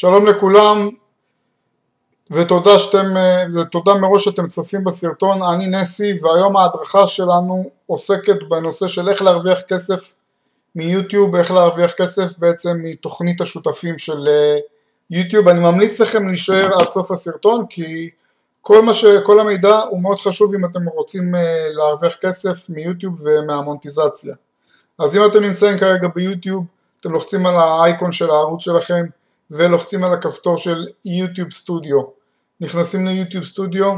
שלום לכולם ותודה שאתם, ותודה מראש שאתם צופים בסרטון, אני נסי והיום ההדרכה שלנו עוסקת בנושא של איך להרוויח כסף מיוטיוב, איך להרוויח כסף בעצם מתוכנית השותפים של אה, יוטיוב, אני ממליץ לכם להישאר עד סוף הסרטון כי כל, ש... כל המידע הוא מאוד חשוב אם אתם רוצים אה, להרוויח כסף מיוטיוב ומהמונטיזציה. אז אם אתם נמצאים כרגע ביוטיוב, אתם לוחצים על האייקון של הערוץ שלכם ולוחצים על הכפתור של יוטיוב סטודיו. נכנסים ליוטיוב סטודיו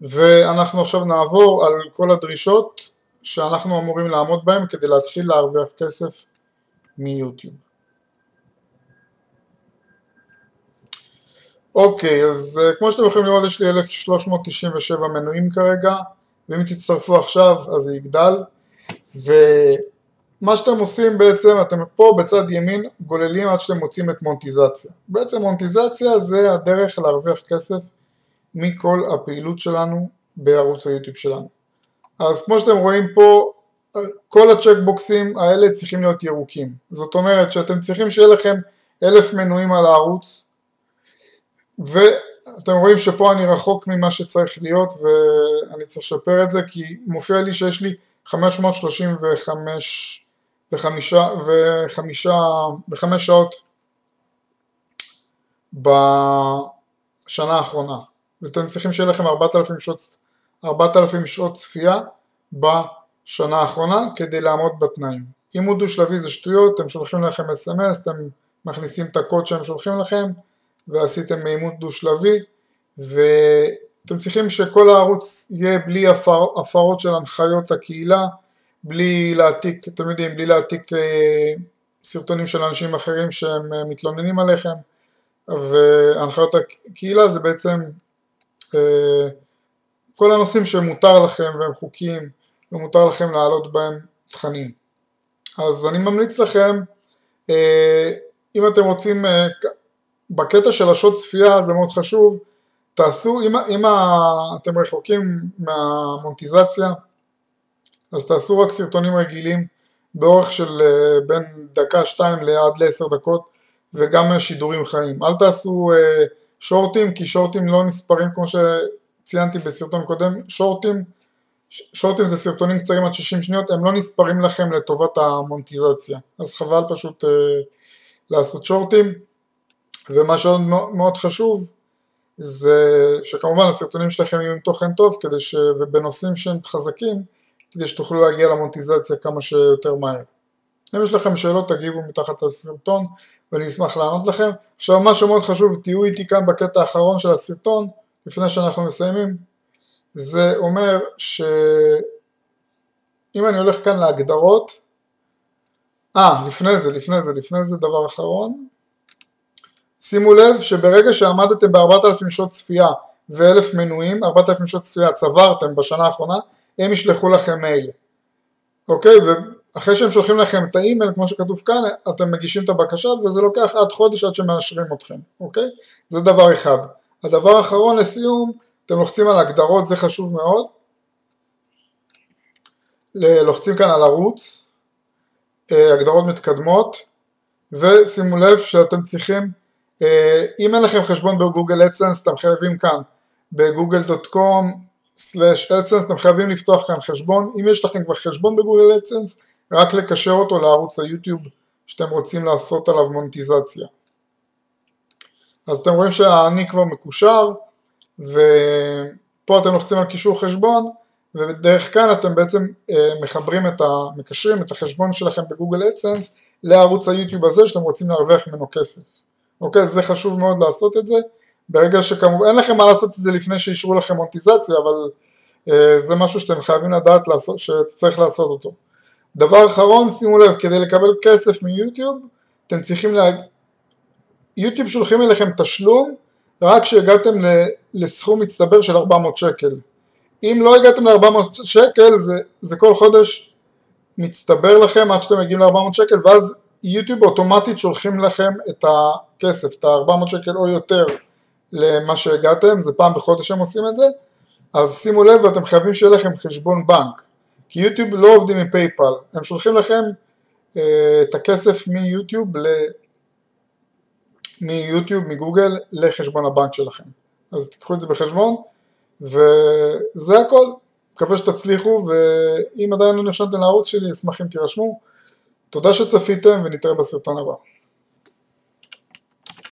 ואנחנו עכשיו נעבור על כל הדרישות שאנחנו אמורים לעמוד בהן כדי להתחיל להרוויח כסף מיוטיוב. אוקיי, אז uh, כמו שאתם יכולים לראות יש לי 1397 מנויים כרגע, ואם תצטרפו עכשיו אז זה יגדל, ומה שאתם עושים בעצם, אתם פה בצד ימין גוללים עד שאתם מוצאים את מונטיזציה. בעצם מונטיזציה זה הדרך להרוויח כסף מכל הפעילות שלנו בערוץ היוטיוב שלנו. אז כמו שאתם רואים פה, כל הצ'קבוקסים האלה צריכים להיות ירוקים. זאת אומרת שאתם צריכים שיהיה לכם אלף מנויים על הערוץ, ואתם רואים שפה אני רחוק ממה שצריך להיות ואני צריך לשפר את זה כי מופיע לי שיש לי 535 וחמישה, וחמישה, וחמש שעות בשנה האחרונה ואתם צריכים שיהיה לכם 4,000 שעות, 4,000 שעות צפייה בשנה האחרונה כדי לעמוד בתנאים. אם הוא דו שלבי זה שטויות, הם שולחים לכם אס.אם.אס, אתם מכניסים את הקוד שהם שולחים לכם ועשיתם אימות דו שלבי ואתם צריכים שכל הערוץ יהיה בלי הפר, הפרות של הנחיות לקהילה, בלי להעתיק, אתם יודעים, בלי להעתיק אה, סרטונים של אנשים אחרים שהם אה, מתלוננים עליכם והנחיות הקהילה זה בעצם אה, כל הנושאים שמותר לכם והם חוקיים ומותר לכם להעלות בהם תכנים. אז אני ממליץ לכם, אם אתם רוצים בקטע של השעות צפייה זה מאוד חשוב, תעשו, אם, אם אתם רחוקים מהמונטיזציה, אז תעשו רק סרטונים רגילים באורך של אה, בין דקה שתיים לעד לעשר דקות וגם שידורים חיים. אל תעשו אה, שורטים כי שורטים לא נספרים כמו שציינתי בסרטון קודם, שורטים, שורטים זה סרטונים קצרים עד 60 שניות, הם לא נספרים לכם לטובת המונטיזציה, אז חבל פשוט אה, לעשות שורטים. ומה שעוד מאוד חשוב זה שכמובן הסרטונים שלכם יהיו עם תוכן טוב כדי ש... ובנושאים שהם חזקים כדי שתוכלו להגיע למונטיזציה כמה שיותר מהר. אם יש לכם שאלות תגיבו מתחת לסרטון ואני אשמח לענות לכם. עכשיו מה שמאוד חשוב תהיו איתי כאן בקטע האחרון של הסרטון לפני שאנחנו מסיימים זה אומר שאם אני הולך כאן להגדרות אה לפני זה לפני זה לפני זה דבר אחרון שימו לב שברגע שעמדתם ב-4,000 שעות צפייה ו-1,000 מנויים, 4,000 שעות צפייה צברתם בשנה האחרונה, הם ישלחו לכם מייל. אוקיי? ואחרי שהם שולחים לכם את האימייל, כמו שכתוב כאן, אתם מגישים את הבקשה וזה לוקח עד חודש עד שמאשרים אתכם. אוקיי? זה דבר אחד. הדבר האחרון לסיום, אתם לוחצים על הגדרות, זה חשוב מאוד. לוחצים כאן על ערוץ, אה, הגדרות מתקדמות, ושימו לב שאתם צריכים אה, אם אין לכם חשבון בגוגל אדסנס אתם חייבים כאן בגוגל.com/אדסנס אתם חייבים לפתוח כאן חשבון, אם יש לכם כבר חשבון בגוגל אדסנס רק לקשר אותו לערוץ היוטיוב שאתם רוצים לעשות עליו מונטיזציה. אז אתם רואים שאני כבר מקושר ופה אתם לוחצים על קישור חשבון ודרך כאן אתם בעצם אה, מחברים את ה... מקשרים את החשבון שלכם בגוגל אדסנס לערוץ היוטיוב הזה שאתם רוצים להרוויח ממנו כסף. אוקיי? זה חשוב מאוד לעשות את זה, ברגע שכמובן, אין לכם מה לעשות את זה לפני שאישרו לכם מונטיזציה, אבל אה, זה משהו שאתם חייבים לדעת לעשות, שצריך לעשות אותו. דבר אחרון, שימו לב, כדי לקבל כסף מיוטיוב, אתם צריכים לה... יוטיוב שולחים אליכם תשלום רק כשהגעתם לסכום מצטבר של 400 שקל. אם לא הגעתם ל-400 שקל, זה, זה כל חודש מצטבר לכם עד שאתם מגיעים ל-400 שקל, ואז יוטיוב אוטומטית שולחים לכם את הכסף, את ה-400 שקל או יותר למה שהגעתם, זה פעם בחודש הם עושים את זה, אז שימו לב ואתם חייבים שיהיה לכם חשבון בנק, כי יוטיוב לא עובדים עם פייפל, הם שולחים לכם אה, את הכסף מיוטיוב ל... מיוטיוב, מגוגל, לחשבון הבנק שלכם. אז תיקחו את זה בחשבון, וזה הכל. מקווה שתצליחו, ואם עדיין לא נרשמתם לערוץ שלי, אשמח אם תירשמו. תודה שצפיתם, ונתראה בסרטון הבא.